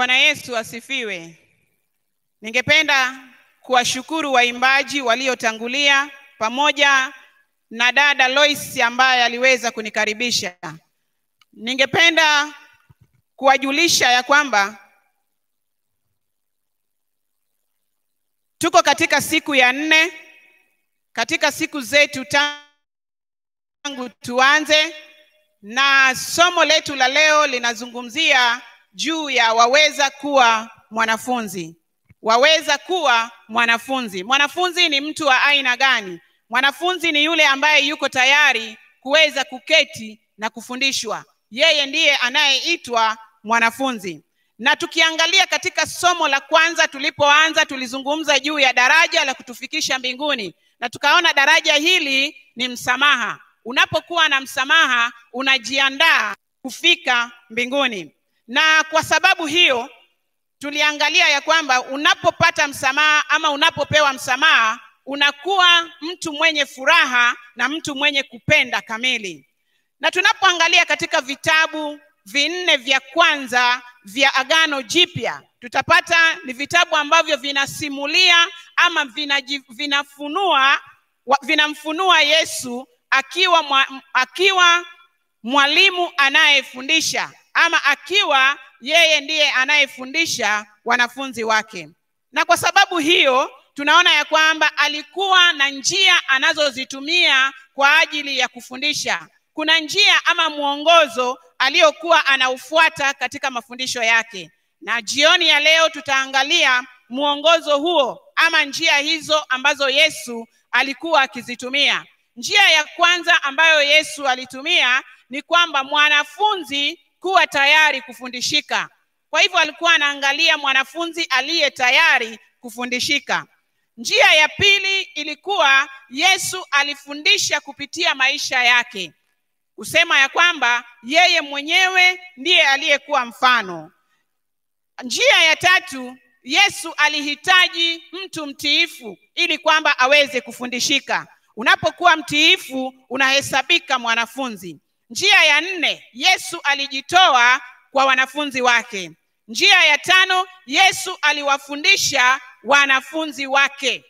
Bwana Yesu asifiwe. Ningependa kuwashukuru waimbaji waliotangulia pamoja na dada Lois ambaye aliweza kunikaribisha. Ningependa kuwajulisha ya kwamba tuko katika siku ya nne katika siku zetu tangu tuanze, na somo letu la leo linazungumzia juu ya waweza kuwa mwanafunzi. Waweza kuwa mwanafunzi. Mwanafunzi ni mtu wa aina gani? Mwanafunzi ni yule ambaye yuko tayari kuweza kuketi na kufundishwa. Yeye ndiye anayeitwa mwanafunzi. Na tukiangalia katika somo la kwanza tulipoanza, tulizungumza juu ya daraja la kutufikisha mbinguni, na tukaona daraja hili ni msamaha. Unapokuwa na msamaha, unajiandaa kufika mbinguni. Na kwa sababu hiyo tuliangalia ya kwamba unapopata msamaha ama unapopewa msamaha unakuwa mtu mwenye furaha na mtu mwenye kupenda kamili. Na tunapoangalia katika vitabu vinne vya kwanza vya Agano Jipya, tutapata ni vitabu ambavyo vinasimulia ama vinafunua vinamfunua Yesu akiwa mwa, akiwa mwalimu anayefundisha ama akiwa yeye ndiye anayefundisha wanafunzi wake. Na kwa sababu hiyo tunaona ya kwamba alikuwa na njia anazozitumia kwa ajili ya kufundisha. Kuna njia ama mwongozo aliyokuwa anaufuata katika mafundisho yake, na jioni ya leo tutaangalia mwongozo huo ama njia hizo ambazo Yesu alikuwa akizitumia. Njia ya kwanza ambayo Yesu alitumia ni kwamba mwanafunzi kuwa tayari kufundishika. Kwa hivyo alikuwa anaangalia mwanafunzi aliye tayari kufundishika. Njia ya pili ilikuwa Yesu alifundisha kupitia maisha yake, kusema ya kwamba yeye mwenyewe ndiye aliyekuwa mfano. Njia ya tatu, Yesu alihitaji mtu mtiifu ili kwamba aweze kufundishika. Unapokuwa mtiifu, unahesabika mwanafunzi. Njia ya nne, Yesu alijitoa kwa wanafunzi wake. Njia ya tano, Yesu aliwafundisha wanafunzi wake.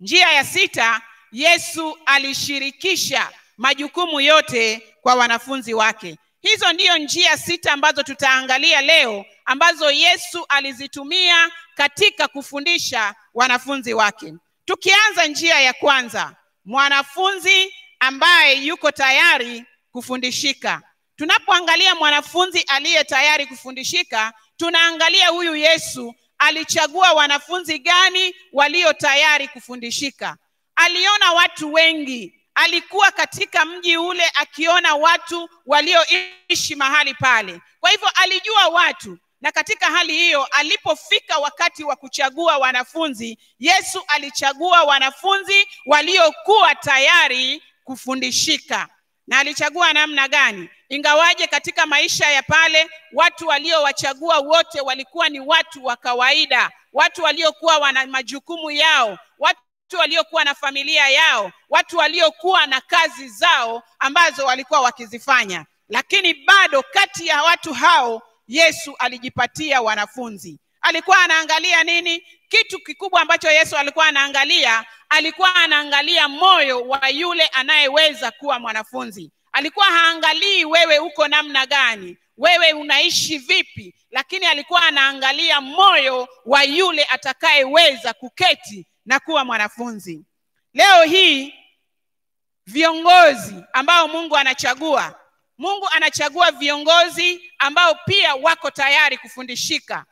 Njia ya sita, Yesu alishirikisha majukumu yote kwa wanafunzi wake. Hizo ndiyo njia sita ambazo tutaangalia leo ambazo Yesu alizitumia katika kufundisha wanafunzi wake. Tukianza njia ya kwanza, mwanafunzi ambaye yuko tayari kufundishika. Tunapoangalia mwanafunzi aliye tayari kufundishika, tunaangalia huyu Yesu alichagua wanafunzi gani walio tayari kufundishika. Aliona watu wengi, alikuwa katika mji ule akiona watu walioishi mahali pale. Kwa hivyo alijua watu, na katika hali hiyo, alipofika wakati wa kuchagua wanafunzi, Yesu alichagua wanafunzi waliokuwa tayari kufundishika. Na alichagua namna gani? Ingawaje katika maisha ya pale watu waliowachagua wote walikuwa ni watu wa kawaida, watu waliokuwa wana majukumu yao, watu waliokuwa na familia yao, watu waliokuwa na kazi zao ambazo walikuwa wakizifanya, lakini bado kati ya watu hao Yesu alijipatia wanafunzi. Alikuwa anaangalia nini? Kitu kikubwa ambacho Yesu alikuwa anaangalia, alikuwa anaangalia moyo wa yule anayeweza kuwa mwanafunzi. Alikuwa haangalii wewe uko namna gani, wewe unaishi vipi, lakini alikuwa anaangalia moyo wa yule atakayeweza kuketi na kuwa mwanafunzi. Leo hii viongozi ambao Mungu anachagua, Mungu anachagua viongozi ambao pia wako tayari kufundishika.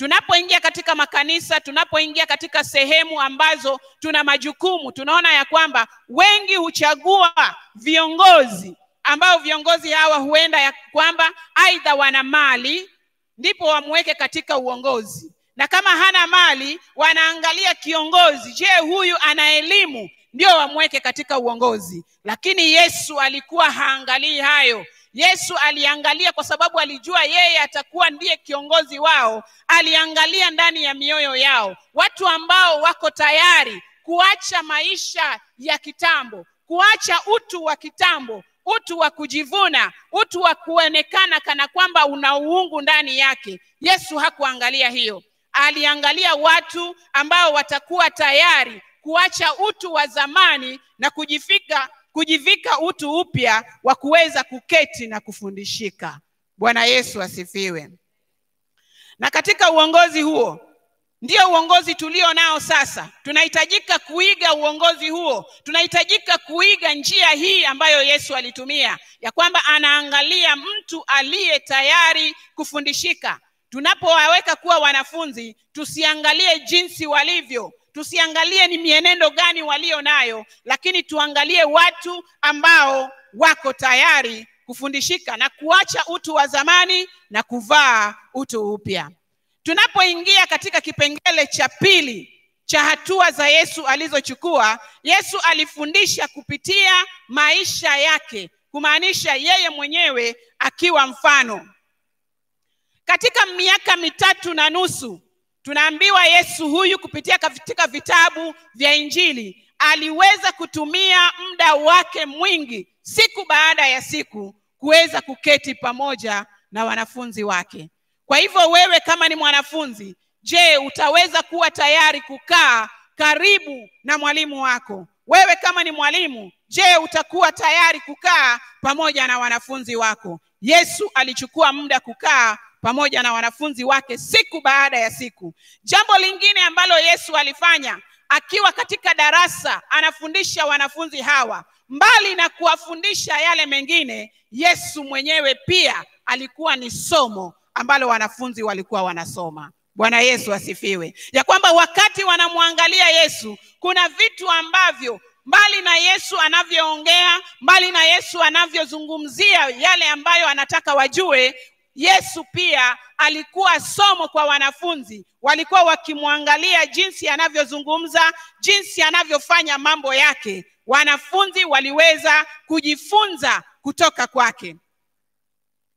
Tunapoingia katika makanisa, tunapoingia katika sehemu ambazo tuna majukumu, tunaona ya kwamba wengi huchagua viongozi ambao viongozi hawa huenda ya kwamba aidha wana mali ndipo wamweke katika uongozi, na kama hana mali wanaangalia kiongozi, je, huyu ana elimu, ndio wamweke katika uongozi. Lakini Yesu alikuwa haangalii hayo. Yesu aliangalia kwa sababu alijua yeye atakuwa ndiye kiongozi wao. Aliangalia ndani ya mioyo yao, watu ambao wako tayari kuacha maisha ya kitambo, kuacha utu wa kitambo, utu wa kujivuna utu wa kuonekana kana kwamba una uungu ndani yake. Yesu hakuangalia hiyo. Aliangalia watu ambao watakuwa tayari kuacha utu wa zamani na kujifika kujivika utu upya wa kuweza kuketi na kufundishika. Bwana yesu asifiwe. Na katika uongozi huo ndio uongozi tulio nao sasa. Tunahitajika kuiga uongozi huo. Tunahitajika kuiga njia hii ambayo yesu alitumia ya kwamba anaangalia mtu aliye tayari kufundishika. Tunapowaweka kuwa wanafunzi tusiangalie jinsi walivyo tusiangalie ni mienendo gani walio nayo lakini tuangalie watu ambao wako tayari kufundishika na kuacha utu wa zamani na kuvaa utu upya. Tunapoingia katika kipengele cha pili cha hatua za yesu alizochukua yesu alifundisha kupitia maisha yake kumaanisha yeye mwenyewe akiwa mfano. Katika miaka mitatu na nusu tunaambiwa yesu huyu kupitia katika vitabu vya injili aliweza kutumia muda wake mwingi siku baada ya siku kuweza kuketi pamoja na wanafunzi wake. Kwa hivyo wewe kama ni mwanafunzi je utaweza kuwa tayari kukaa karibu na mwalimu wako? Wewe kama ni mwalimu je utakuwa tayari kukaa pamoja na wanafunzi wako? Yesu alichukua muda kukaa pamoja na wanafunzi wake siku baada ya siku. Jambo lingine ambalo yesu alifanya akiwa katika darasa anafundisha wanafunzi hawa. Mbali na kuwafundisha yale mengine yesu mwenyewe pia alikuwa ni somo ambalo wanafunzi walikuwa wanasoma. Bwana yesu asifiwe. Ya kwamba wakati wanamwangalia yesu kuna vitu ambavyo mbali na yesu anavyoongea mbali na yesu anavyozungumzia yale ambayo anataka wajue yesu pia alikuwa somo kwa wanafunzi. Walikuwa wakimwangalia jinsi anavyozungumza jinsi anavyofanya mambo yake. Wanafunzi waliweza kujifunza kutoka kwake.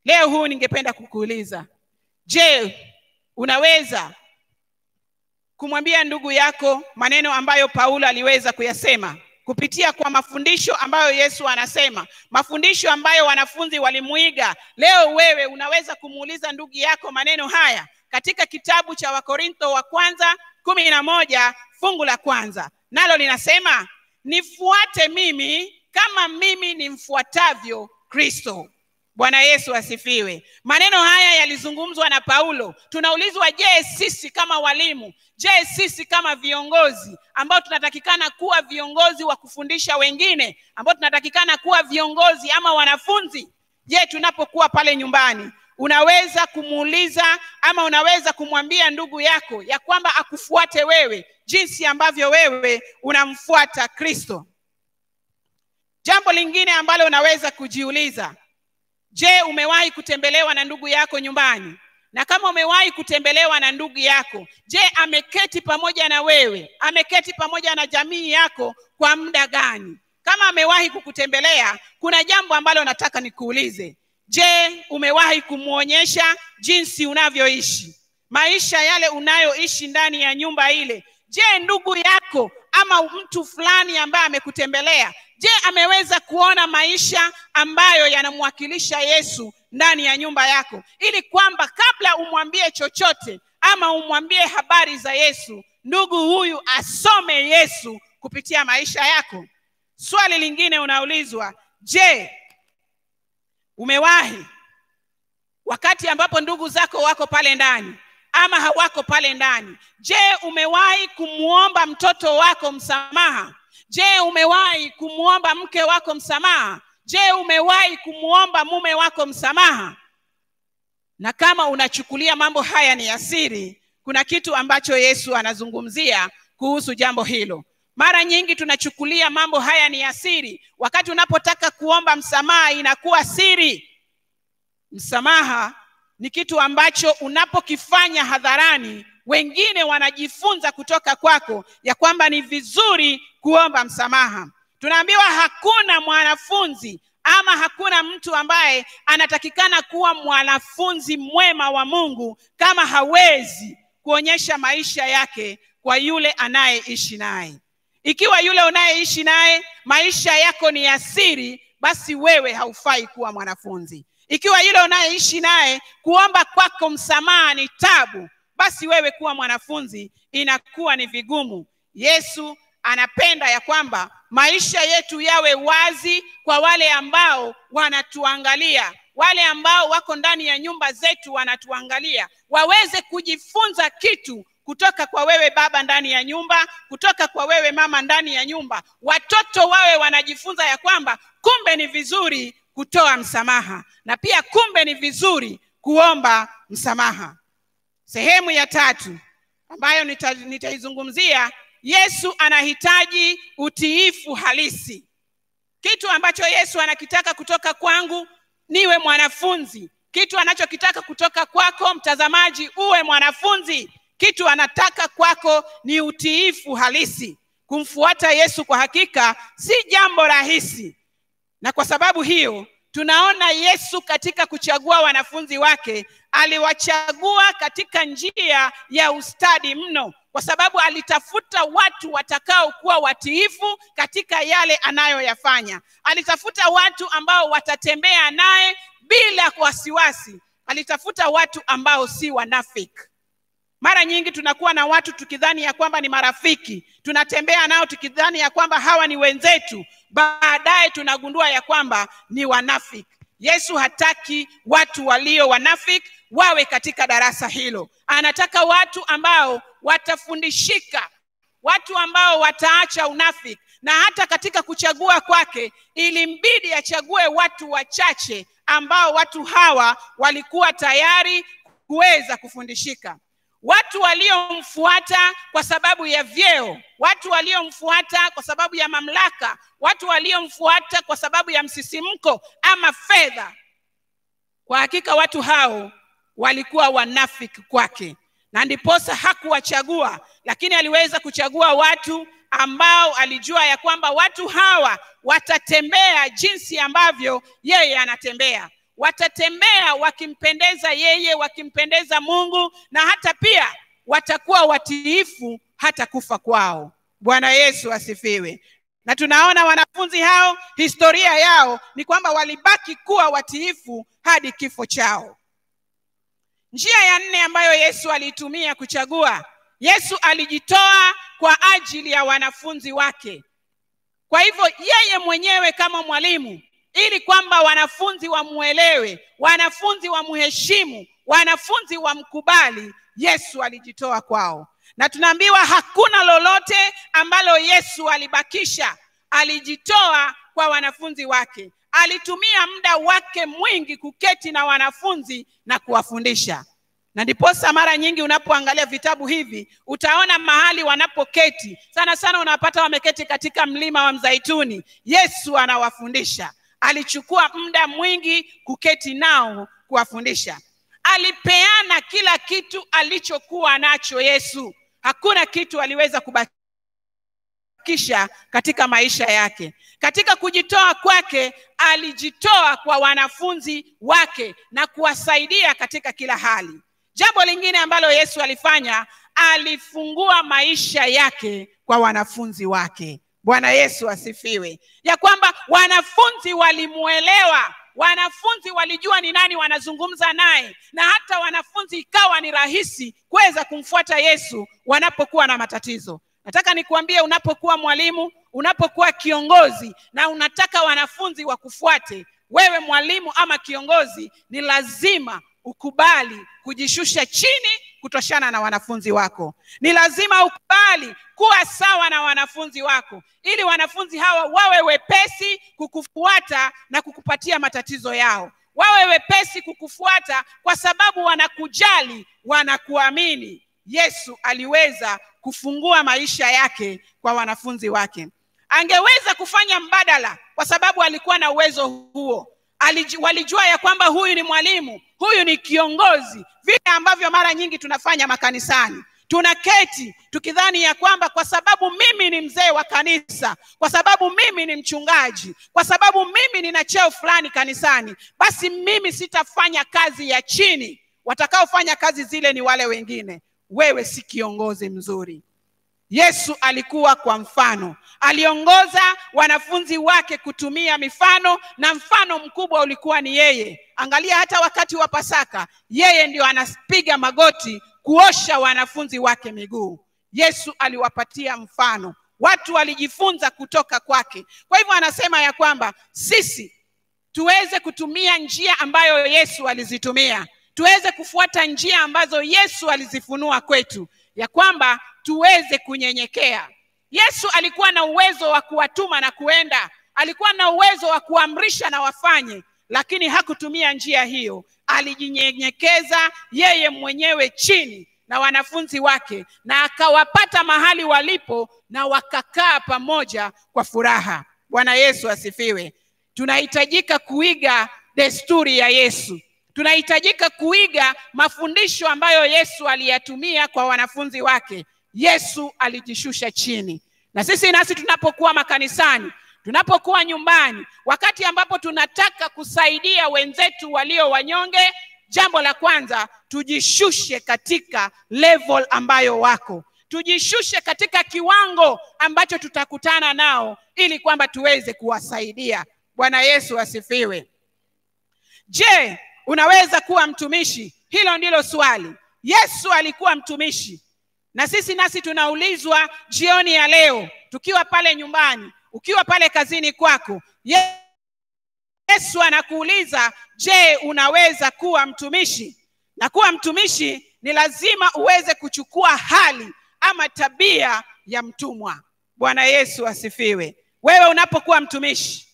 Leo huu ningependa kukuuliza je unaweza kumwambia ndugu yako maneno ambayo paulo aliweza kuyasema kupitia kwa mafundisho ambayo yesu anasema mafundisho ambayo wanafunzi walimuiga. Leo wewe unaweza kumuuliza ndugu yako maneno haya katika kitabu cha wakorintho wa kwanza kumi na moja fungu la kwanza. Nalo linasema nifuate mimi kama mimi nimfuatavyo kristo bwana yesu asifiwe. Maneno haya yalizungumzwa na paulo. Tunaulizwa je sisi kama walimu je sisi kama viongozi ambao tunatakikana kuwa viongozi wa kufundisha wengine ambao tunatakikana kuwa viongozi ama wanafunzi? Je tunapokuwa pale nyumbani unaweza kumuuliza ama unaweza kumwambia ndugu yako ya kwamba akufuate wewe jinsi ambavyo wewe unamfuata kristo? Jambo lingine ambalo unaweza kujiuliza je umewahi kutembelewa na ndugu yako nyumbani? Na kama umewahi kutembelewa na ndugu yako je ameketi pamoja na wewe? Ameketi pamoja na jamii yako kwa muda gani? Kama amewahi kukutembelea kuna jambo ambalo nataka nikuulize. Je umewahi kumwonyesha jinsi unavyoishi? Maisha yale unayoishi ndani ya nyumba ile. Je ndugu yako ama mtu fulani ambaye amekutembelea je ameweza kuona maisha ambayo yanamwakilisha yesu ndani ya nyumba yako? Ili kwamba kabla umwambie chochote ama umwambie habari za yesu ndugu huyu asome yesu kupitia maisha yako. Swali lingine unaulizwa je umewahi wakati ambapo ndugu zako wako pale ndani ama hawako pale ndani? Je umewahi kumwomba mtoto wako msamaha je umewahi kumwomba mke wako msamaha? Je umewahi kumwomba mume wako msamaha? Na kama unachukulia mambo haya ni asiri kuna kitu ambacho yesu anazungumzia kuhusu jambo hilo. Mara nyingi tunachukulia mambo haya ni asiri. Wakati unapotaka kuomba msamaha inakuwa siri. Msamaha ni kitu ambacho unapokifanya hadharani wengine wanajifunza kutoka kwako ya kwamba ni vizuri kuomba msamaha. Tunaambiwa hakuna mwanafunzi ama hakuna mtu ambaye anatakikana kuwa mwanafunzi mwema wa mungu kama hawezi kuonyesha maisha yake kwa yule anayeishi naye. Ikiwa yule unayeishi naye maisha yako ni ya siri basi wewe haufai kuwa mwanafunzi. Ikiwa yule unayeishi naye kuomba kwako msamaha ni tabu, basi wewe kuwa mwanafunzi inakuwa ni vigumu. Yesu anapenda ya kwamba maisha yetu yawe wazi kwa wale ambao wanatuangalia, wale ambao wako ndani ya nyumba zetu wanatuangalia, waweze kujifunza kitu kutoka kwa wewe baba ndani ya nyumba, kutoka kwa wewe mama ndani ya nyumba. Watoto wawe wanajifunza ya kwamba kumbe ni vizuri kutoa msamaha na pia kumbe ni vizuri kuomba msamaha. Sehemu ya tatu ambayo nita, nitaizungumzia, Yesu anahitaji utiifu halisi. Kitu ambacho Yesu anakitaka kutoka kwangu niwe mwanafunzi, kitu anachokitaka kutoka kwako mtazamaji uwe mwanafunzi, kitu anataka kwako ni utiifu halisi. Kumfuata Yesu kwa hakika si jambo rahisi, na kwa sababu hiyo tunaona Yesu katika kuchagua wanafunzi wake aliwachagua katika njia ya ustadi mno, kwa sababu alitafuta watu watakaokuwa watiifu katika yale anayoyafanya. Alitafuta watu ambao watatembea naye bila wasiwasi. Alitafuta watu ambao si wanafiki. Mara nyingi tunakuwa na watu tukidhani ya kwamba ni marafiki, tunatembea nao tukidhani ya kwamba hawa ni wenzetu, baadaye tunagundua ya kwamba ni wanafiki. Yesu hataki watu walio wanafiki wawe katika darasa hilo. Anataka watu ambao watafundishika, watu ambao wataacha unafiki. Na hata katika kuchagua kwake ilimbidi achague watu wachache ambao watu hawa walikuwa tayari kuweza kufundishika watu waliomfuata kwa sababu ya vyeo, watu waliomfuata kwa sababu ya mamlaka, watu waliomfuata kwa sababu ya msisimko ama fedha. Kwa hakika watu hao walikuwa wanafiki kwake, na ndiposa hakuwachagua, lakini aliweza kuchagua watu ambao alijua ya kwamba watu hawa watatembea jinsi ambavyo yeye anatembea watatembea wakimpendeza yeye, wakimpendeza Mungu, na hata pia watakuwa watiifu hata kufa kwao. Bwana Yesu asifiwe. Na tunaona wanafunzi hao, historia yao ni kwamba walibaki kuwa watiifu hadi kifo chao. Njia ya nne ambayo Yesu aliitumia kuchagua, Yesu alijitoa kwa ajili ya wanafunzi wake. Kwa hivyo yeye mwenyewe kama mwalimu ili kwamba wanafunzi wamwelewe, wanafunzi wamheshimu, wanafunzi wamkubali. Yesu alijitoa kwao, na tunaambiwa hakuna lolote ambalo Yesu alibakisha. Alijitoa kwa wanafunzi wake, alitumia muda wake mwingi kuketi na wanafunzi na kuwafundisha. Na ndiposa mara nyingi unapoangalia vitabu hivi utaona mahali wanapoketi sana sana, unapata wameketi katika mlima wa Mzaituni. Yesu anawafundisha alichukua muda mwingi kuketi nao kuwafundisha. Alipeana kila kitu alichokuwa nacho Yesu. Hakuna kitu aliweza kubakisha katika maisha yake. Katika kujitoa kwake, alijitoa kwa wanafunzi wake na kuwasaidia katika kila hali. Jambo lingine ambalo Yesu alifanya, alifungua maisha yake kwa wanafunzi wake. Bwana Yesu asifiwe, ya kwamba wanafunzi walimwelewa, wanafunzi walijua ni nani wanazungumza naye, na hata wanafunzi ikawa ni rahisi kuweza kumfuata Yesu wanapokuwa na matatizo. Nataka nikuambie, unapokuwa mwalimu, unapokuwa kiongozi na unataka wanafunzi wakufuate wewe, mwalimu ama kiongozi, ni lazima ukubali kujishusha chini kutoshana na wanafunzi wako. Ni lazima ukubali kuwa sawa na wanafunzi wako, ili wanafunzi hawa wawe wepesi kukufuata na kukupatia matatizo yao, wawe wepesi kukufuata kwa sababu wanakujali, wanakuamini. Yesu aliweza kufungua maisha yake kwa wanafunzi wake. Angeweza kufanya mbadala, kwa sababu alikuwa na uwezo huo. Alij, walijua ya kwamba huyu ni mwalimu, huyu ni kiongozi, vile ambavyo mara nyingi tunafanya makanisani. Tunaketi tukidhani ya kwamba kwa sababu mimi ni mzee wa kanisa, kwa sababu mimi ni mchungaji, kwa sababu mimi nina cheo fulani kanisani, basi mimi sitafanya kazi ya chini. Watakaofanya kazi zile ni wale wengine. Wewe si kiongozi mzuri. Yesu alikuwa kwa mfano. Aliongoza wanafunzi wake kutumia mifano na mfano mkubwa ulikuwa ni yeye. Angalia hata wakati wa pasaka yeye ndio anapiga magoti kuosha wanafunzi wake miguu. Yesu aliwapatia mfano. Watu walijifunza kutoka kwake. Kwa hivyo anasema ya kwamba sisi tuweze kutumia njia ambayo yesu alizitumia. Tuweze kufuata njia ambazo yesu alizifunua kwetu ya kwamba tuweze kunyenyekea. Yesu alikuwa na uwezo wa kuwatuma na kuenda. Alikuwa na uwezo wa kuamrisha na wafanye lakini hakutumia njia hiyo. Alijinyenyekeza yeye mwenyewe chini na wanafunzi wake na akawapata mahali walipo na wakakaa pamoja kwa furaha. Bwana yesu asifiwe. Tunahitajika kuiga desturi ya yesu tunahitajika kuiga mafundisho ambayo yesu aliyatumia kwa wanafunzi wake. Yesu alijishusha chini. Na sisi nasi tunapokuwa makanisani tunapokuwa nyumbani wakati ambapo tunataka kusaidia wenzetu walio wanyonge jambo la kwanza tujishushe katika level ambayo wako. Tujishushe katika kiwango ambacho tutakutana nao ili kwamba tuweze kuwasaidia. Bwana yesu asifiwe. Je unaweza kuwa mtumishi. Hilo ndilo swali. Yesu alikuwa mtumishi. Na sisi nasi tunaulizwa jioni ya leo tukiwa pale nyumbani ukiwa pale kazini kwako yesu anakuuliza je unaweza kuwa mtumishi? Na kuwa mtumishi ni lazima uweze kuchukua hali ama tabia ya mtumwa. Bwana yesu asifiwe. Wewe unapokuwa mtumishi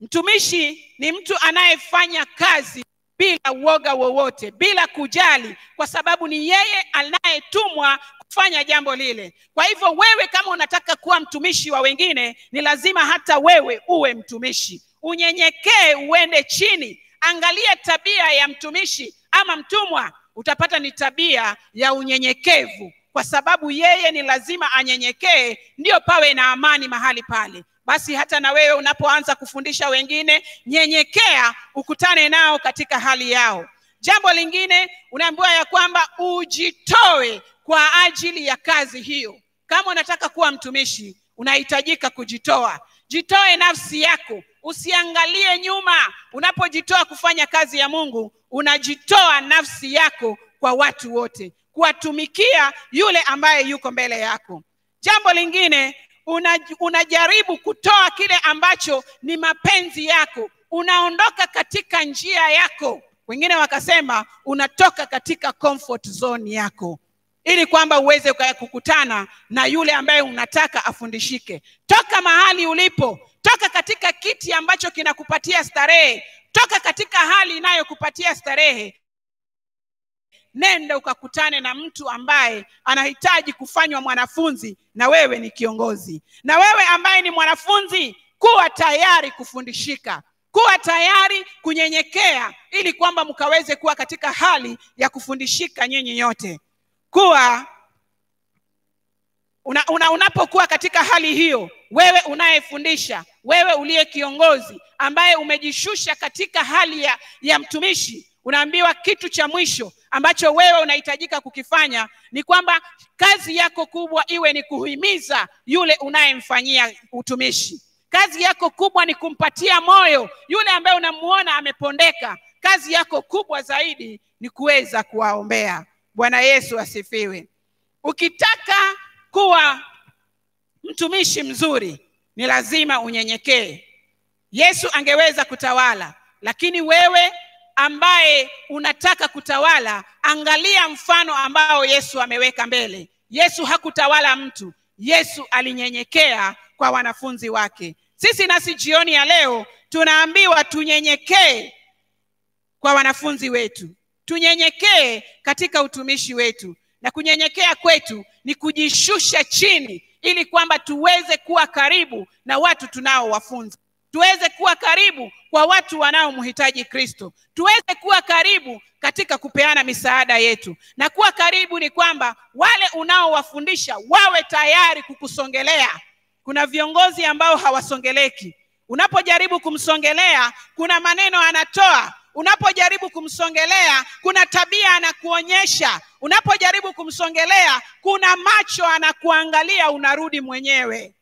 mtumishi ni mtu anayefanya kazi bila uoga wowote bila kujali kwa sababu ni yeye anayetumwa kufanya jambo lile. Kwa hivyo wewe kama unataka kuwa mtumishi wa wengine ni lazima hata wewe uwe mtumishi. Unyenyekee uende chini. Angalia tabia ya mtumishi ama mtumwa. Utapata ni tabia ya unyenyekevu kwa sababu yeye ni lazima anyenyekee ndio pawe na amani mahali pale basi hata na wewe unapoanza kufundisha wengine nyenyekea ukutane nao katika hali yao. Jambo lingine unaambiwa ya kwamba ujitoe kwa ajili ya kazi hiyo. Kama unataka kuwa mtumishi unahitajika kujitoa. Jitoe nafsi yako usiangalie nyuma. Unapojitoa kufanya kazi ya mungu unajitoa nafsi yako kwa watu wote kuwatumikia yule ambaye yuko mbele yako. Jambo lingine una, unajaribu kutoa kile ambacho ni mapenzi yako. Unaondoka katika njia yako. Wengine wakasema unatoka katika comfort zone yako. Ili kwamba uweze kukutana na yule ambaye unataka afundishike. Toka mahali ulipo. Toka katika kiti ambacho kinakupatia starehe. Toka katika hali inayokupatia starehe nenda ukakutane na mtu ambaye anahitaji kufanywa mwanafunzi na wewe ni kiongozi na wewe ambaye ni mwanafunzi kuwa tayari kufundishika kuwa tayari kunyenyekea ili kwamba mkaweze kuwa katika hali ya kufundishika nyinyi yote. kuwa una, una, unapokuwa katika hali hiyo wewe unayefundisha wewe uliye kiongozi ambaye umejishusha katika hali ya, ya mtumishi unaambiwa kitu cha mwisho ambacho wewe unahitajika kukifanya ni kwamba kazi yako kubwa iwe ni kuhimiza yule unayemfanyia utumishi. Kazi yako kubwa ni kumpatia moyo yule ambaye unamuona amepondeka. Kazi yako kubwa zaidi ni kuweza kuwaombea. Bwana yesu asifiwe. Ukitaka kuwa mtumishi mzuri ni lazima unyenyekee. Yesu angeweza kutawala lakini wewe ambaye unataka kutawala angalia mfano ambao yesu ameweka mbele. Yesu hakutawala mtu. Yesu alinyenyekea kwa wanafunzi wake. Sisi nasi jioni ya leo tunaambiwa tunyenyekee kwa wanafunzi wetu. Tunyenyekee katika utumishi wetu. Na kunyenyekea kwetu ni kujishusha chini ili kwamba tuweze kuwa karibu na watu tunaowafunza tuweze kuwa karibu kwa watu wanaomhitaji kristo. Tuweze kuwa karibu katika kupeana misaada yetu. Na kuwa karibu ni kwamba wale unaowafundisha wawe tayari kukusongelea. Kuna viongozi ambao hawasongeleki. Unapojaribu kumsongelea kuna maneno anatoa. Unapojaribu kumsongelea kuna tabia anakuonyesha. Unapojaribu kumsongelea kuna macho anakuangalia unarudi mwenyewe.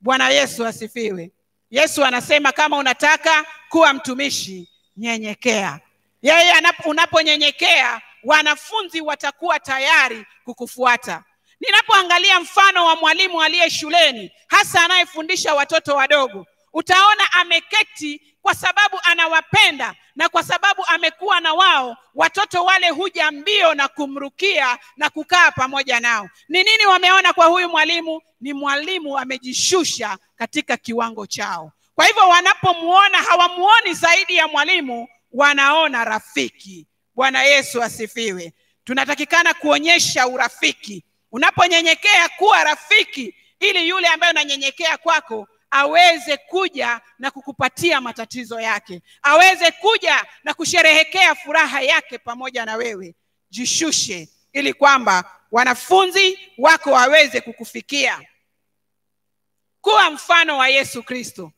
Bwana yesu asifiwe yesu anasema kama unataka kuwa mtumishi nyenyekea. Yeye unaponyenyekea wanafunzi watakuwa tayari kukufuata. Ninapoangalia mfano wa mwalimu aliye shuleni hasa anayefundisha watoto wadogo utaona ameketi kwa sababu anawapenda na kwa sababu amekuwa na wao watoto wale huja mbio na kumrukia na kukaa pamoja nao. Ni nini wameona kwa huyu mwalimu? Ni mwalimu amejishusha katika kiwango chao. Kwa hivyo wanapomuona hawamuoni zaidi ya mwalimu wanaona rafiki. Bwana yesu asifiwe. Tunatakikana kuonyesha urafiki. Unaponyenyekea kuwa rafiki ili yule ambaye unanyenyekea kwako aweze kuja na kukupatia matatizo yake aweze kuja na kusherehekea furaha yake pamoja na wewe. Jishushe ili kwamba wanafunzi wako waweze kukufikia. Kuwa mfano wa yesu kristo.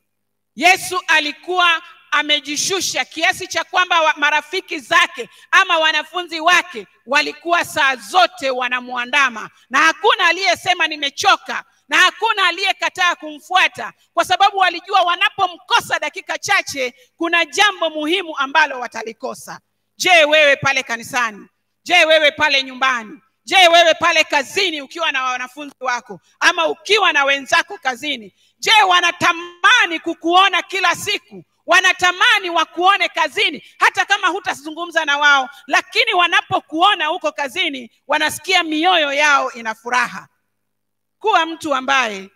Yesu alikuwa amejishusha kiasi cha kwamba marafiki zake ama wanafunzi wake walikuwa saa zote wanamwandama. Na hakuna aliyesema nimechoka na hakuna aliyekataa kumfuata kwa sababu walijua wanapomkosa dakika chache kuna jambo muhimu ambalo watalikosa. Je wewe pale kanisani? Je wewe pale nyumbani? Je wewe pale kazini ukiwa na wanafunzi wako? Ama ukiwa na wenzako kazini? Je wanatamani kukuona kila siku? Wanatamani wakuone kazini? Hata kama hutazungumza na wao lakini wanapokuona huko kazini wanasikia mioyo yao ina furaha kuwa mtu ambaye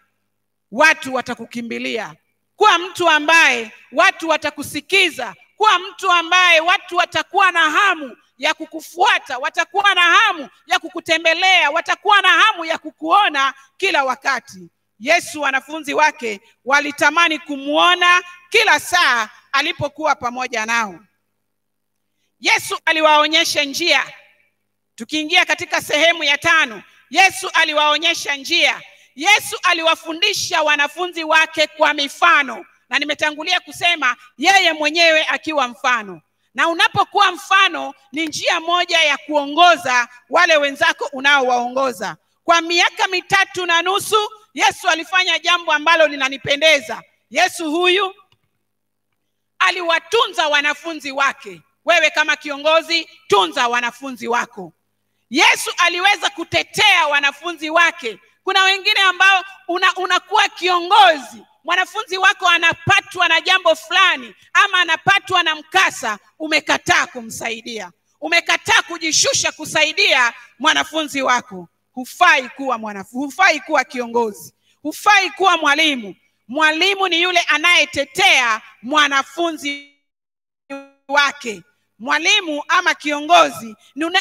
watu watakukimbilia. Kuwa mtu ambaye watu watakusikiza. Kuwa mtu ambaye watu watakuwa na hamu ya kukufuata. Watakuwa na hamu ya kukutembelea. Watakuwa na hamu ya kukuona kila wakati. Yesu wanafunzi wake walitamani kumwona kila saa alipokuwa pamoja nao. Yesu aliwaonyesha njia. Tukiingia katika sehemu ya tano yesu aliwaonyesha njia. Yesu aliwafundisha wanafunzi wake kwa mifano. Na nimetangulia kusema yeye mwenyewe akiwa mfano. Na unapokuwa mfano ni njia moja ya kuongoza wale wenzako unaowaongoza. Kwa miaka mitatu na nusu yesu alifanya jambo ambalo linanipendeza. Yesu huyu aliwatunza wanafunzi wake. Wewe kama kiongozi tunza wanafunzi wako yesu aliweza kutetea wanafunzi wake. Kuna wengine ambao una, unakuwa kiongozi mwanafunzi wako anapatwa na jambo fulani ama anapatwa na mkasa umekataa kumsaidia. Umekataa kujishusha kusaidia mwanafunzi wako. Hufai kuwa mwanafunzi, hufai kuwa kiongozi hufai kuwa mwalimu. Mwalimu ni yule anayetetea mwanafunzi wake mwalimu ama kiongozi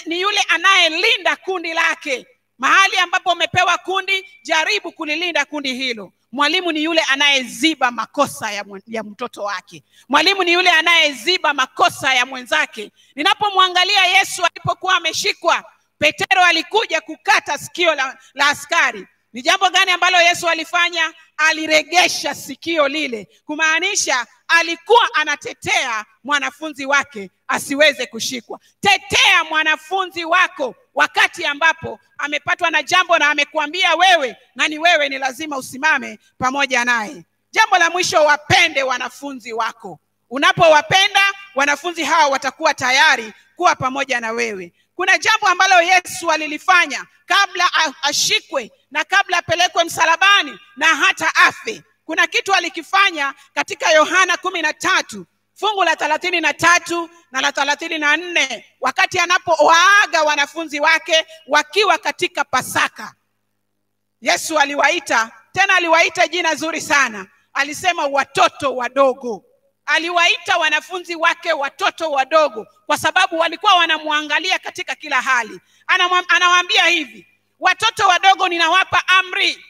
ni yule anayelinda kundi lake. Mahali ambapo umepewa kundi jaribu kulilinda kundi hilo. Mwalimu ni yule anayeziba makosa ya, ya mtoto wake. Mwalimu ni yule anayeziba makosa ya mwenzake. Ninapomwangalia yesu alipokuwa ameshikwa petero alikuja kukata sikio la, la askari. Ni jambo gani ambalo yesu alifanya? Aliregesha sikio lile kumaanisha alikuwa anatetea mwanafunzi wake asiweze kushikwa. Tetea mwanafunzi wako wakati ambapo amepatwa na jambo na amekuambia wewe na ni wewe ni lazima usimame pamoja naye. Jambo la mwisho wapende wanafunzi wako. Unapowapenda wanafunzi hawa watakuwa tayari kuwa pamoja na wewe. Kuna jambo ambalo yesu alilifanya kabla ashikwe na kabla apelekwe msalabani na hata afe kuna kitu alikifanya katika yohana kumi na tatu fungu la thalathini na tatu na la thalathini na nne wakati anapowaaga wanafunzi wake wakiwa katika pasaka. Yesu aliwaita tena aliwaita jina zuri sana. Alisema watoto wadogo. Aliwaita wanafunzi wake watoto wadogo kwa sababu walikuwa wanamwangalia katika kila hali. Anawaambia hivi watoto wadogo ninawapa amri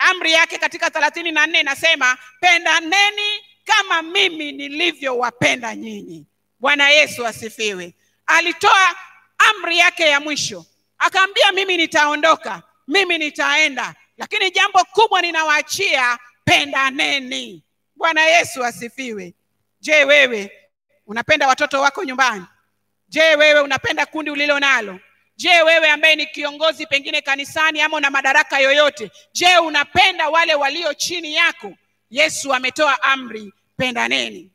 amri yake katika thelathini na nne inasema pendaneni kama mimi nilivyowapenda nyinyi. Bwana yesu asifiwe. Alitoa amri yake ya mwisho. Akaambia mimi nitaondoka mimi nitaenda lakini jambo kubwa ninawaachia pendaneni bwana yesu asifiwe. Je wewe unapenda watoto wako nyumbani? Je wewe unapenda kundi ulilo nalo je wewe ambaye ni kiongozi pengine kanisani ama una madaraka yoyote je unapenda wale walio chini yako? Yesu ametoa amri pendaneni.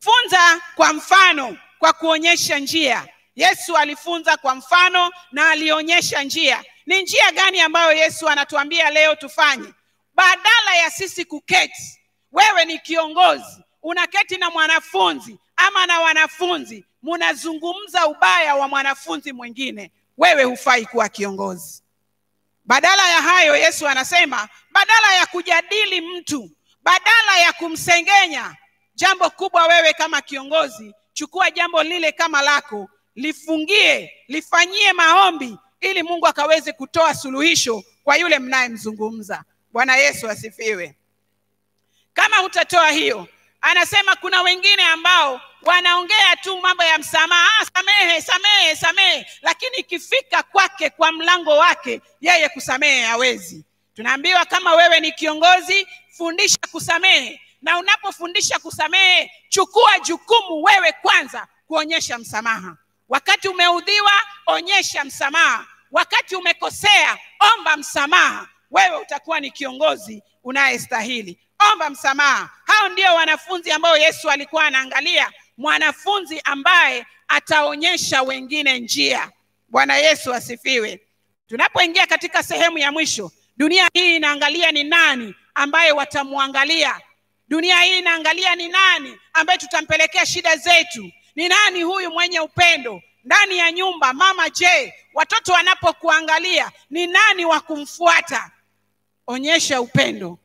Funza kwa mfano kwa kuonyesha njia. Yesu alifunza kwa mfano na alionyesha njia. Ni njia gani ambayo yesu anatuambia leo tufanye? Badala ya sisi kuketi wewe ni kiongozi unaketi na mwanafunzi ama na wanafunzi munazungumza ubaya wa mwanafunzi mwingine. Wewe hufai kuwa kiongozi. Badala ya hayo yesu anasema badala ya kujadili mtu badala ya kumsengenya jambo kubwa wewe kama kiongozi chukua jambo lile kama lako lifungie lifanyie maombi ili mungu akaweze kutoa suluhisho kwa yule mnayemzungumza. Bwana yesu asifiwe. Kama utatoa hiyo anasema kuna wengine ambao wanaongea tu mambo ya msamaha ah, samehe samehe samehe. Lakini ikifika kwake kwa mlango wake yeye kusamehe hawezi. Tunaambiwa kama wewe ni kiongozi fundisha kusamehe. Na unapofundisha kusamehe chukua jukumu wewe kwanza kuonyesha msamaha. Wakati umeudhiwa onyesha msamaha. Wakati umekosea omba msamaha. Wewe utakuwa ni kiongozi unayestahili omba msamaha. Hao ndio wanafunzi ambao yesu alikuwa anaangalia mwanafunzi ambaye ataonyesha wengine njia. Bwana yesu asifiwe. Tunapoingia katika sehemu ya mwisho dunia hii inaangalia ni nani ambaye watamwangalia. Dunia hii inaangalia ni nani ambaye tutampelekea shida zetu. Ni nani huyu mwenye upendo? Ndani ya nyumba mama je watoto wanapokuangalia ni nani wa kumfuata? Onyesha upendo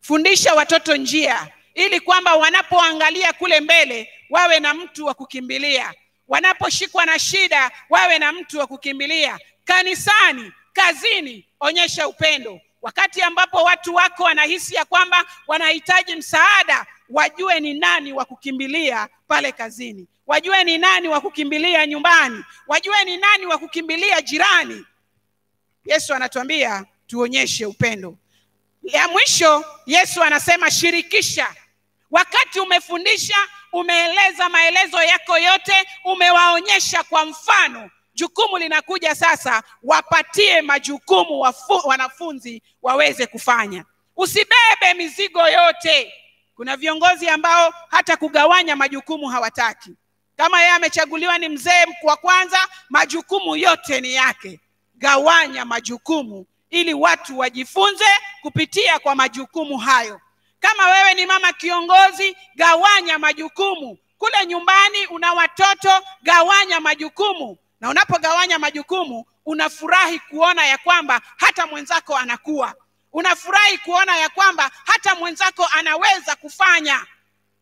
fundisha watoto njia ili kwamba wanapoangalia kule mbele wawe na mtu wa kukimbilia. Wanaposhikwa na shida wawe na mtu wa kukimbilia. Kanisani kazini onyesha upendo. Wakati ambapo watu wako wanahisi ya kwamba wanahitaji msaada wajue ni nani wa kukimbilia pale kazini. Wajue ni nani wa kukimbilia nyumbani. Wajue ni nani wa kukimbilia jirani. Yesu anatuambia tuonyeshe upendo ya mwisho yesu anasema shirikisha. Wakati umefundisha umeeleza maelezo yako yote umewaonyesha kwa mfano. Jukumu linakuja sasa wapatie majukumu wafu, wanafunzi waweze kufanya. Usibebe mizigo yote. Kuna viongozi ambao hata kugawanya majukumu hawataki. Kama yeye amechaguliwa ni mzee wa kwanza majukumu yote ni yake. Gawanya majukumu ili watu wajifunze kupitia kwa majukumu hayo. Kama wewe ni mama kiongozi gawanya majukumu. Kule nyumbani una watoto gawanya majukumu. Na unapogawanya majukumu unafurahi kuona ya kwamba hata mwenzako anakuwa unafurahi kuona ya kwamba hata mwenzako anaweza kufanya.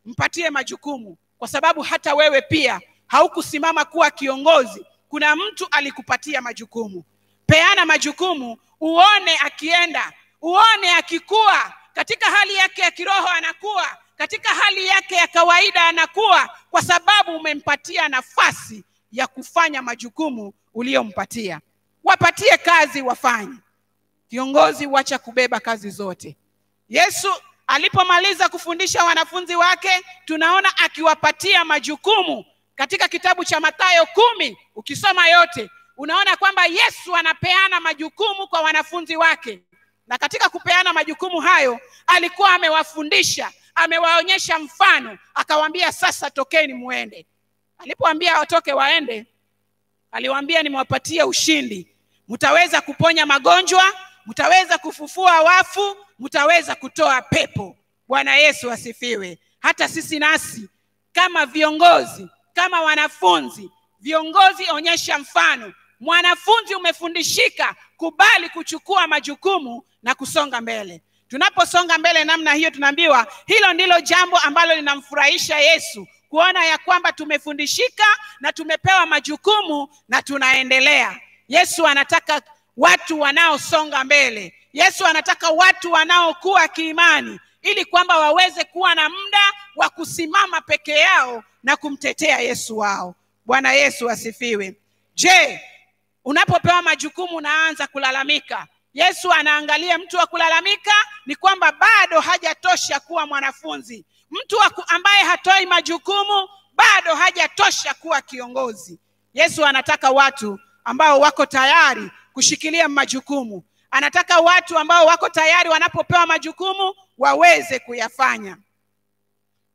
Mpatie majukumu kwa sababu hata wewe pia haukusimama kuwa kiongozi. Kuna mtu alikupatia majukumu. Peana majukumu uone akienda uone akikua. Katika hali yake ya kiroho anakuwa katika hali yake ya kawaida anakuwa kwa sababu umempatia nafasi ya kufanya majukumu uliyompatia. Wapatie kazi wafanye. Viongozi wacha kubeba kazi zote. Yesu alipomaliza kufundisha wanafunzi wake tunaona akiwapatia majukumu. Katika kitabu cha mathayo kumi ukisoma yote unaona kwamba yesu anapeana majukumu kwa wanafunzi wake. Na katika kupeana majukumu hayo alikuwa amewafundisha amewaonyesha mfano akawaambia sasa tokeni muende. Alipoambia watoke waende aliwaambia nimewapatia ushindi. Mtaweza kuponya magonjwa mtaweza kufufua wafu mtaweza kutoa pepo. Bwana yesu asifiwe. Hata sisi nasi kama viongozi kama wanafunzi viongozi onyesha mfano mwanafunzi umefundishika kubali kuchukua majukumu na kusonga mbele. Tunaposonga mbele namna hiyo tunaambiwa hilo ndilo jambo ambalo linamfurahisha yesu kuona ya kwamba tumefundishika na tumepewa majukumu na tunaendelea. Yesu anataka watu wanaosonga mbele. Yesu anataka watu wanaokuwa kiimani ili kwamba waweze kuwa na muda wa kusimama peke yao na kumtetea yesu wao. Bwana yesu asifiwe. Je unapopewa majukumu unaanza kulalamika. Yesu anaangalia mtu wa kulalamika ni kwamba bado hajatosha kuwa mwanafunzi. Mtu ambaye hatoi majukumu bado hajatosha kuwa kiongozi. Yesu anataka watu ambao wako tayari kushikilia majukumu. Anataka watu ambao wako tayari wanapopewa majukumu waweze kuyafanya.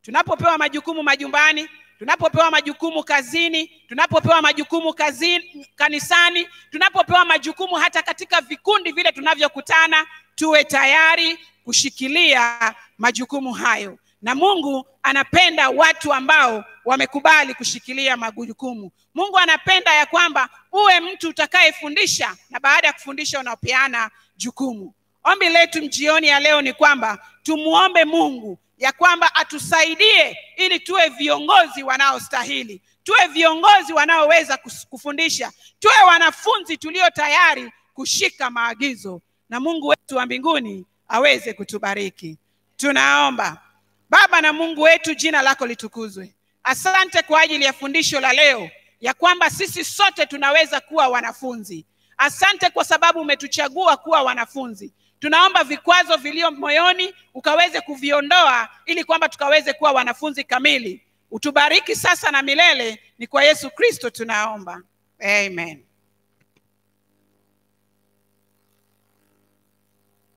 Tunapopewa majukumu majumbani tunapopewa majukumu kazini tunapopewa majukumu kazini kanisani tunapopewa majukumu hata katika vikundi vile tunavyokutana tuwe tayari kushikilia majukumu hayo. Na mungu anapenda watu ambao wamekubali kushikilia majukumu. Mungu anapenda ya kwamba uwe mtu utakayefundisha na baada ya kufundisha unapeana jukumu. Ombi letu mjioni ya leo ni kwamba tumuombe mungu ya kwamba atusaidie ili tuwe viongozi wanaostahili tuwe viongozi wanaoweza kufundisha tuwe wanafunzi tulio tayari kushika maagizo na mungu wetu wa mbinguni aweze kutubariki. Tunaomba. Baba na mungu wetu jina lako litukuzwe. Asante kwa ajili ya fundisho la leo ya kwamba sisi sote tunaweza kuwa wanafunzi. Asante kwa sababu umetuchagua kuwa wanafunzi tunaomba vikwazo vilio moyoni ukaweze kuviondoa ili kwamba tukaweze kuwa wanafunzi kamili. Utubariki sasa na milele ni kwa yesu kristo tunaomba. Amen